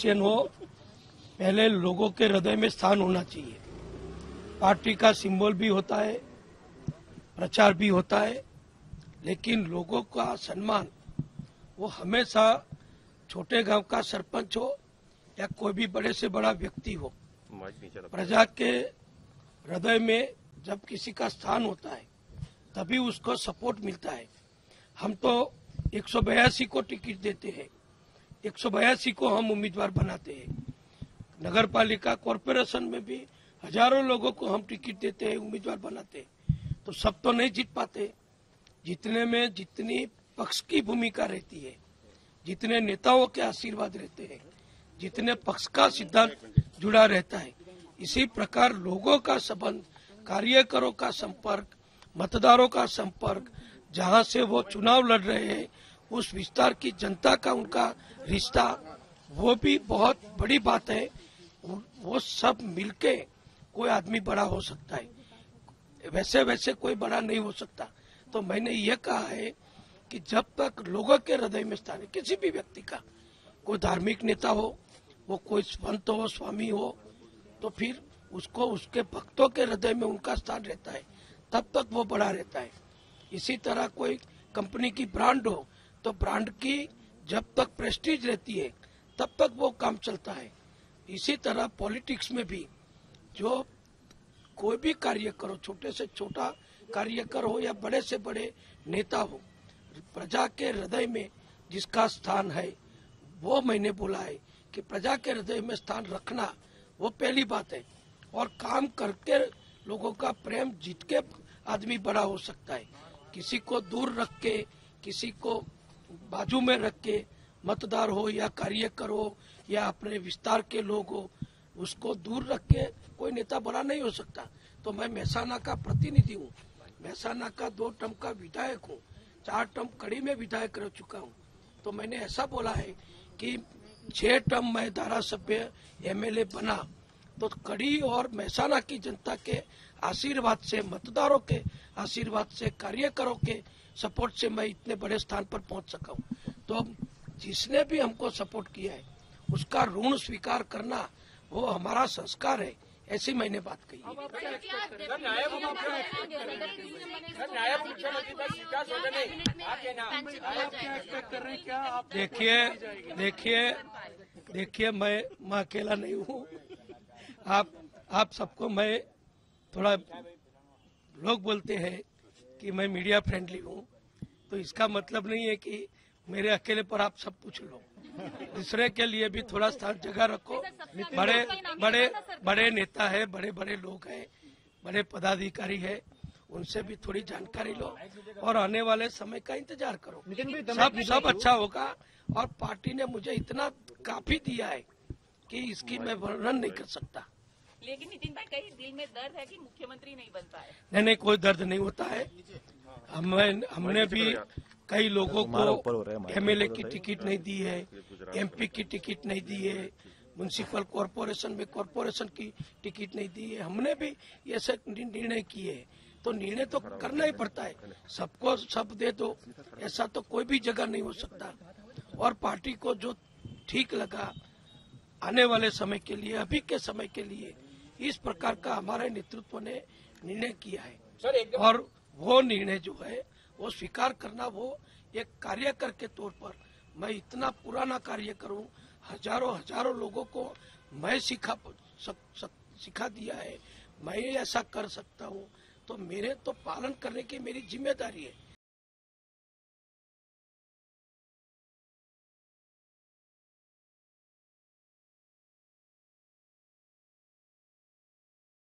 Election हो पहले लोगों के हृदय में स्थान होना चाहिए। पार्टी का सिंबल भी होता है प्रचार भी होता है लेकिन लोगों का सम्मान वो हमेशा छोटे गाँव का सरपंच हो या कोई भी बड़े से बड़ा व्यक्ति हो। प्रजा के हृदय में जब किसी का स्थान होता है तभी उसको सपोर्ट मिलता है। हम तो एक को टिकट देते हैं। एक सौ बयासी को हम उम्मीदवार बनाते हैं। नगर पालिका कॉरपोरेशन में भी हज़ारों लोगों को हम टिकट देते हैं, उम्मीदवार बनाते हैं। तो सब तो नहीं जीत पाते। जितने में जितनी पक्ष की भूमिका रहती है, जितने नेताओं के आशीर्वाद रहते हैं, जितने पक्ष का सिद्धांत जुड़ा रहता है, इसी प्रकार लोगों का संबंध, कार्यकरों का संपर्क, मतदारों का संपर्क, जहाँ से वो चुनाव लड़ रहे हैं उस विस्तार की जनता का उनका रिश्ता, वो भी बहुत बड़ी बात है। वो सब मिलके कोई आदमी बड़ा हो सकता है। वैसे वैसे कोई बड़ा नहीं हो सकता। तो मैंने ये कहा है कि जब तक लोगों के हृदय में स्थान है, किसी भी व्यक्ति का, कोई धार्मिक नेता हो, वो कोई संत हो, स्वामी हो तो फिर उसको, उसके भक्तों के हृदय में उनका स्थान रहता है। तब तक वो बड़ा रहता है। इसी तरह कोई कंपनी की ब्रांड हो तो ब्रांड की जब तक प्रेस्टीज रहती है, तब तक वो काम चलता है। इसी तरह पॉलिटिक्स में भी जो कोई भी कार्य करो छोटे से छोटा कार्यकर हो या बड़े से बड़े नेता हो, प्रजा के हृदय में जिसका स्थान है, वो मैंने बोला है कि प्रजा के हृदय में स्थान रखना, वो पहली बात है। और काम करके लोगों का प्रेम जीत के आदमी बड़ा हो सकता है। किसी को दूर रख के, किसी को बाजू में रख के मतदार हो या कार्यकर हो या अपने विस्तार के लोग हो, उसको दूर रख के कोई नेता बड़ा नहीं हो सकता। तो मैं मेहसाना का प्रतिनिधि हूँ। मेहसाना का दो टर्म का विधायक हूँ। चार टर्म कड़ी में विधायक रह चुका हूँ। तो मैंने ऐसा बोला है कि छह टर्म मैं धारा सभ्य एमएलए बना। तो कड़ी और महसाना की जनता के आशीर्वाद से मतदारों के आशीर्वाद से कार्यकरों के सपोर्ट से मैं इतने बड़े स्थान पर पहुँच सका हूँ। तो जिसने भी हमको सपोर्ट किया है उसका ऋण स्वीकार करना वो हमारा संस्कार है ऐसी मैंने बात कही देखिए देखिए देखिए मैं मैं अकेला नहीं हूँ। आप आप सबको मैं थोड़ा लोग बोलते हैं कि मैं मीडिया फ्रेंडली हूँ तो इसका मतलब नहीं है कि मेरे अकेले पर आप सब पूछ लो। दूसरे के लिए भी थोड़ा स्थान जगह रखो। बड़े बड़े बड़े नेता है बड़े बड़े लोग हैं बड़े पदाधिकारी है उनसे भी थोड़ी जानकारी लो और आने वाले समय का इंतज़ार करो। सब सब अच्छा होगा और पार्टी ने मुझे इतना काफ़ी दिया है कि इसकी मैं वर्णन नहीं कर सकता। लेकिन नितिन भाई कहीं दिल में दर्द है कि मुख्यमंत्री नहीं बन पाए? नहीं नहीं कोई दर्द नहीं होता है। हमें हमने भी कई लोगों को एमएलए की टिकट नहीं दी है एमपी की टिकट नहीं दी है म्यूनसिपल कॉरपोरेशन में कॉरपोरेशन की टिकट नहीं दी है। हमने भी ऐसे निर्णय किए। हैं तो निर्णय तो करना ही पड़ता है। सबको सब दे दो ऐसा तो कोई भी जगह नहीं हो सकता। और पार्टी को जो ठीक लगा आने वाले समय के लिए अभी के समय के लिए इस प्रकार का हमारे नेतृत्व ने निर्णय किया है। सर और वो निर्णय जो है वो स्वीकार करना वो एक कार्यकर के तौर पर मैं इतना पुराना कार्य करूँ हज़ारों हज़ारों लोगों को मैं सिखा सक, सक, सिखा दिया है। मैं ऐसा कर सकता हूँ। तो मेरे तो पालन करने की मेरी ज़िम्मेदारी है।